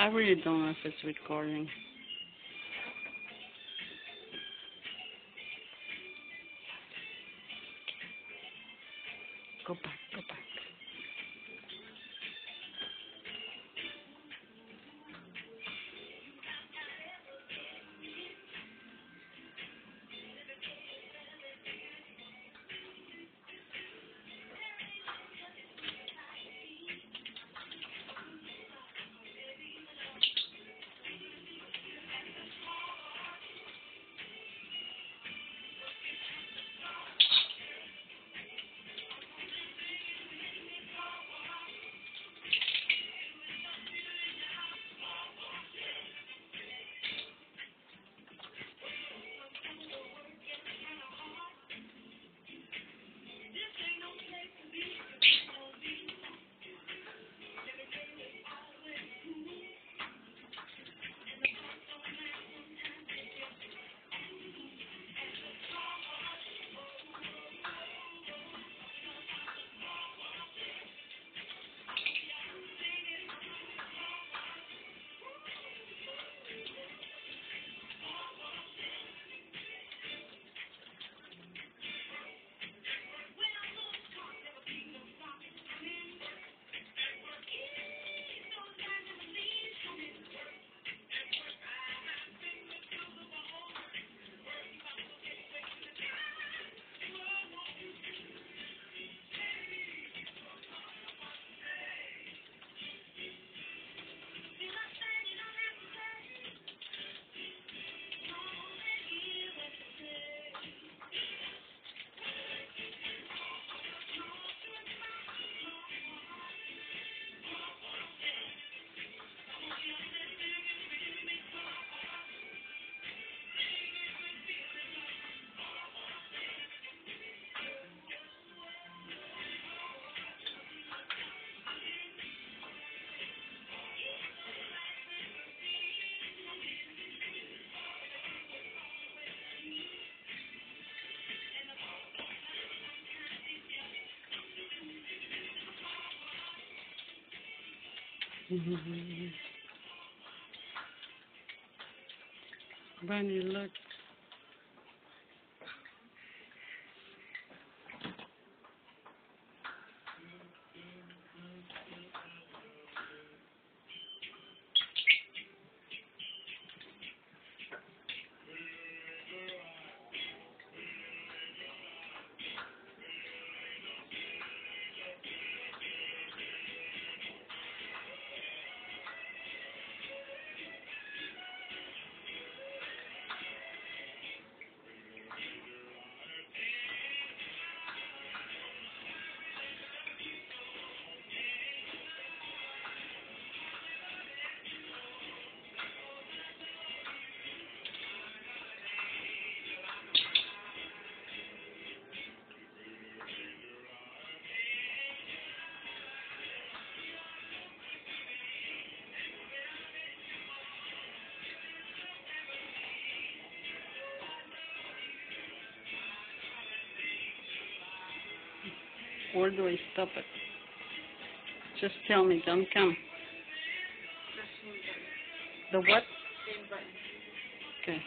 I really don't know if it's recording. Go back, go back. Mm-hmm. Bunny, look. Where do I stop it? Just tell me, don't come. The what? Okay.